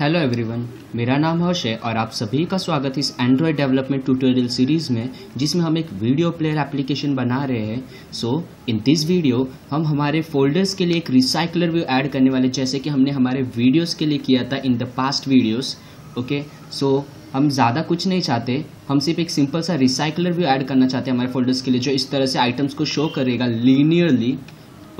Hello everyone मेरा नाम हर्ष है और आप सभी का स्वागत इस एंड्रॉयड डेवलपमेंट ट्यूटोरियल सीरीज़ में, जिसमें हम एक वीडियो प्लेयर एप्लीकेशन बना रहे हैं। सो इन दिस वीडियो हम हमारे फोल्डर्स के लिए एक रिसाइकलर व्यू ऐड करने वाले जैसे कि हमने हमारे वीडियोस के लिए किया था in the past videos okay so हम ज़्यादा कुछ नहीं चाहते। हम सिर्फ़ एक सिंपल सा रिसाइकलर व्यू ऐड करना चाहते हैं हमारे फोल्डर्स के लिए, जो इस तरह से आइटम्स को शो करेगा लीनियरली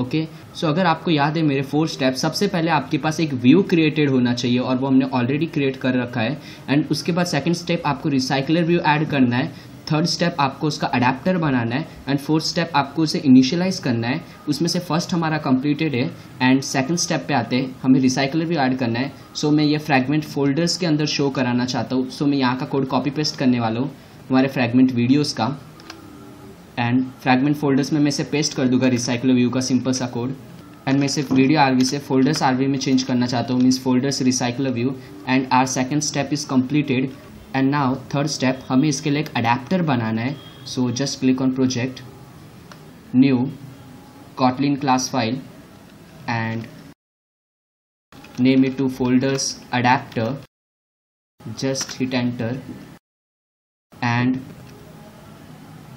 ओके सो अगर आपको याद है मेरे फोर स्टेप सबसे पहले आपके पास एक व्यू क्रिएटेड होना चाहिए और वो हमने ऑलरेडी क्रिएट कर रखा है। एंड उसके बाद सेकंड स्टेप आपको रिसाइकलर व्यू ऐड करना है। थर्ड स्टेप आपको उसका अडेप्टर बनाना है। एंड फोर्थ स्टेप आपको उसे इनिशियलाइज करना है। उसमें से फ़र्स्ट हमारा कंप्लीटेड है। एंड सेकंड स्टेप पे आते हैं हमें रिसाइकलर भी ऐड करना है। सो so, मैं ये फ्रैगमेंट फोल्डर्स के अंदर शो कराना चाहता हूँ। सो so, मैं यहाँ का कोड कॉपी पेस्ट करने वाला हूँ हमारे फ्रैगमेंट वीडियोज़ का। एंड फ्रैगमेंट फोल्डर्स में मैं इसे पेस्ट कर दूँगा रिसाइकलर व्यू का सिंपल सा कोड एंड मैं सिर्फ़ वीडियो आरवी से फोल्डर्स आरवी में चेंज करना चाहता हूँ means folders recycle view and our second step is completed and now third step हमें इसके लिए एक अडेप्टर बनाना है. So just click on project new Kotlin class file and name it to folders adapter just hit enter and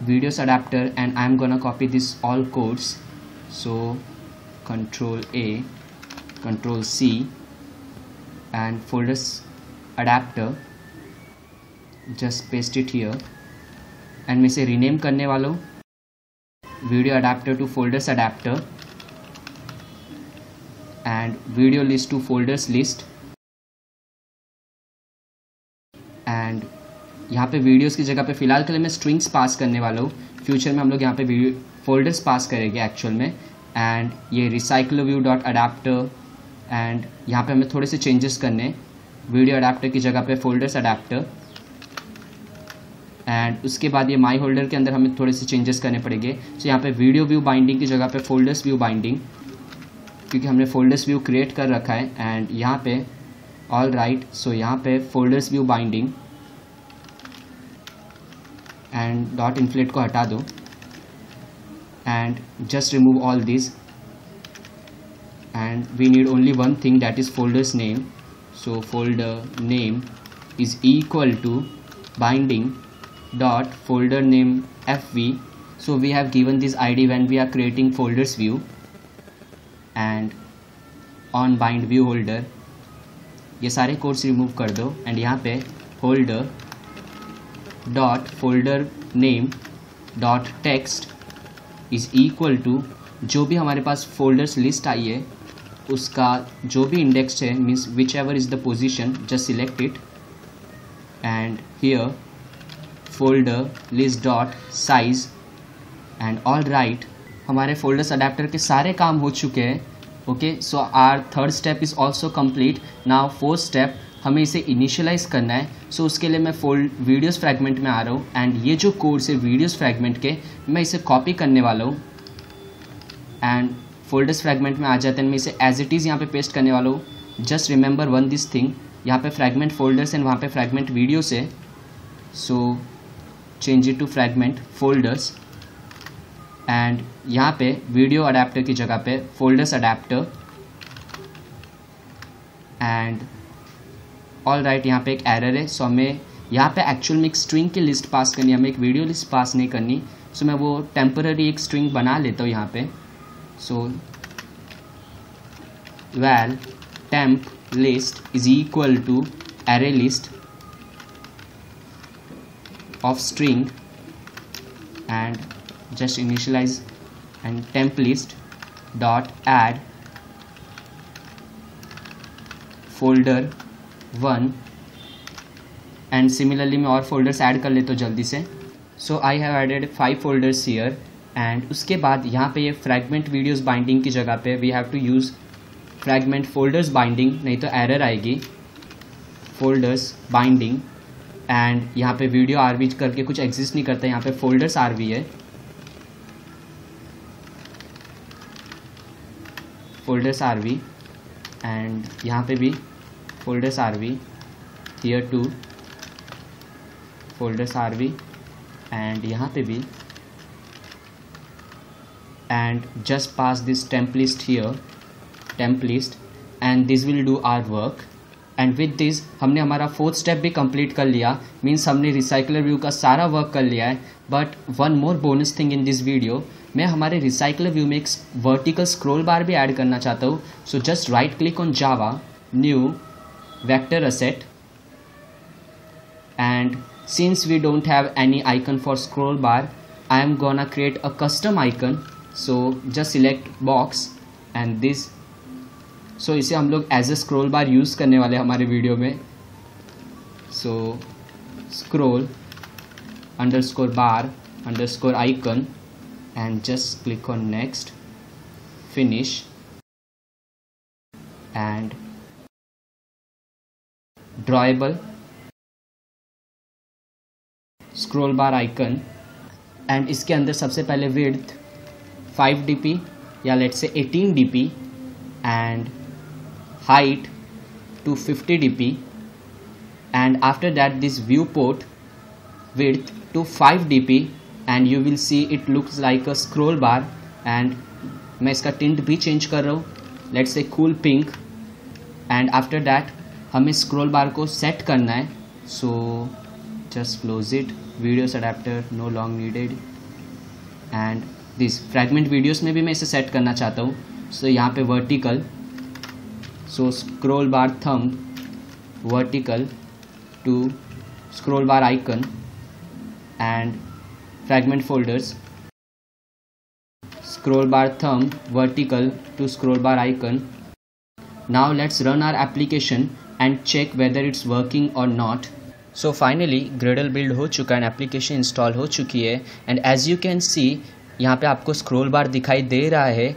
videos adapter and I'm gonna copy this all codes so control A control C and folders adapter just paste it here and मैं इसे rename करने वाला हूँ video adapter to folders adapter and video list to folders list and यहाँ पे videos की जगह पे फ़िलहाल के लिए मैं स्ट्रिंग्स पास करने वाला हूँ। फ्यूचर में हम लोग यहाँ पे वीडियो फोल्डर्स पास करेंगे एक्चुअल में। एंड ये recycle view dot adapter and यहाँ पे हमें थोड़े से चेंजेस करने वीडियो अडाप्टर की जगह पे फोल्डर्स अडाप्टर एंड उसके बाद ये माई होल्डर के अंदर हमें थोड़े से चेंजेस करने पड़ेंगे। सो so, यहाँ पे वीडियो व्यू बाइंडिंग की जगह पे फोल्डर्स व्यू बाइंडिंग क्योंकि हमने फोल्डर्स व्यू क्रिएट कर रखा है। एंड यहाँ पे ऑल राइट सो यहाँ पे folders view binding and dot inflate को हटा दो। And just remove all this and we need only one thing that is folders name so folder name is equal to binding dot folder name F V so we have given this I D when we are creating folders view and on bind view holder ये सारे course remove कर दो। And यहाँ पे holder dot folder name dot text is equal to जो भी हमारे पास फोल्डर्स लिस्ट आई है, उसका जो भी इंडेक्स है means whichever is the position just select it and here folder list dot size and all right हमारे फोल्डर्स अडेप्टर के सारे काम हो चुके हैं okay so our third step is also complete now fourth step हमें इसे इनिशियलाइज करना है। सो उसके लिए मैं फोल्ड वीडियोस फ्रैगमेंट में आ रहा हूँ। एंड ये जो कोड्स है वीडियोस फ्रैगमेंट के, मैं इसे कॉपी करने वाला हूँ। एंड फोल्डर्स फ्रैगमेंट में आ जाते हैं। मैं इसे एज इट इज़ यहाँ पे पेस्ट करने वाला हूँ। Just remember one this thing यहाँ पे फ्रैगमेंट फोल्डर्स एंड वहाँ पे फ्रैगमेंट वीडियोस है। So change it to fragment folders and यहाँ पे वीडियो अडेप्टर की जगह पे folders adapter and all right यहाँ पे एक एरर है। सो हमें यहाँ पे एक्चुअल में एक स्ट्रिंग की लिस्ट पास करनी है। हमें एक वीडियो लिस्ट पास नहीं करनी। सो मैं वो टेम्पररी एक स्ट्रिंग बना लेता हूँ यहाँ पे। So val temp list is equal to array list of string and just initialize and temp list dot add folder one and similarly मैं और फोल्डर्स ऐड कर लेता हूँ जल्दी से। So I have added five folders here and उसके बाद यहाँ पे ये फ्रैगमेंट वीडियोस बाइंडिंग की जगह पे we have to use fragment folders binding नहीं तो एरर आएगी। फोल्डर्स बाइंडिंग एंड यहाँ पे वीडियो आर वी करके कुछ एग्जिस्ट नहीं करता, यहाँ पे फोल्डर्स आर वी है। फोल्डर्स आर वी एंड यहाँ पे भी folders rv here too folders rv and यहाँ पे भी. And just pass this temp list here. Temp list and this will do our work. And with this हमने हमारा fourth step भी complete कर लिया. मीन्स हमने रिसाइकलर व्यू का सारा वर्क कर लिया है. But one more bonus thing in this video मैं हमारे रिसाइकलर व्यू में एक वर्टिकल स्क्रोल बार भी ऐड करना चाहता हूँ. So just right click on Java new vector asset and since we don't have any icon for scroll bar I am gonna create a custom icon so just select box and this so इसे हम लोग as a scroll bar use करने वाले हमारे video में so scroll underscore bar underscore icon and just click on next finish and drawable. Scroll bar icon and इसके अंदर सबसे पहले विड्थ 5 डी या लेट से 18 D and height to 50 D and after that this viewport width to 5 D and you will see it looks like a scroll bar and मैं इसका tint भी चेंज कर रहा हूँ. Let's a cool pink and after that हमें scroll bar को set करना है। So just close it videos adapter no long needed and this fragment videos में भी मैं इसे सेट करना चाहता हूँ। सो so, यहाँ पे vertical so scroll bar thumb vertical to scroll bar icon and fragment folders scroll bar thumb vertical to scroll bar icon. Now let's run our application. And check whether it's working or not. So finally Gradle build हो चुका है application install हो चुकी है. And as you can see यहाँ पे आपको scroll bar दिखाई दे रहा है.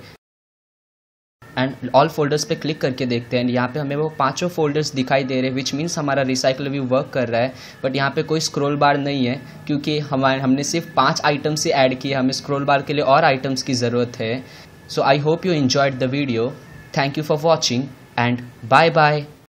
एंड ऑल फोल्डर्स पे क्लिक करके देखते हैं. यहाँ पे हमें वो पाँचों फोल्डर्स दिखाई दे रहे हैं विच मीन्स हमारा रिसाइकल व्यू वर्क कर रहा है. बट यहाँ पे कोई स्क्रोल बार नहीं है, क्योंकि हमारे, हमने सिर्फ़ पाँच आइटम्स ही ऐड किए हमें स्क्रोल बार के लिए और आइटम्स की ज़रूरत है. So I hope you enjoyed the video thank you for watching and bye bye